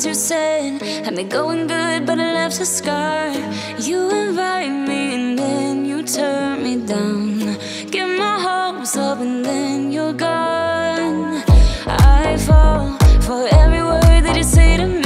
ones who said Had me going good but I left a scar. You invite me and then you turn me down. Get my hopes up and then you're gone. I fall for every word that you say to me.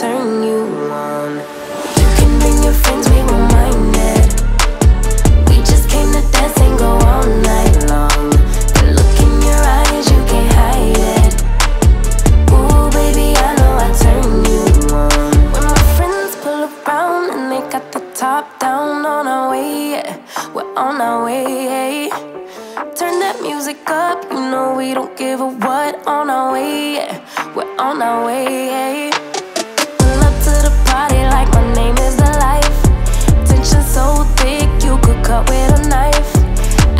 turn you on. You can bring your friends, we won't mind it We just came to dance and go all night long. The look in your eyes, you can't hide it. Ooh, baby, I know I turn you on. When my friends pull around and they got the top down on our way yeah. We're on our way, Turn that music up, you know we don't give a what on our way, yeah. We're on our way, cut with a knife.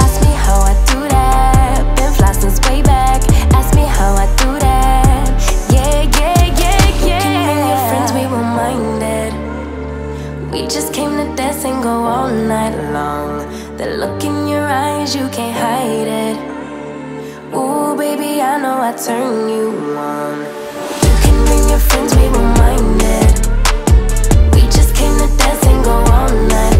Ask me how I do that. Been fly since way back. Ask me how I do that. Yeah, yeah, yeah, yeah You and your friends, we were minded. We just came to dance and go all night long. The look in your eyes, you can't hide it. Ooh, baby, I know I turn you on. You can bring your friends, we were minded. We just came to dance and go all night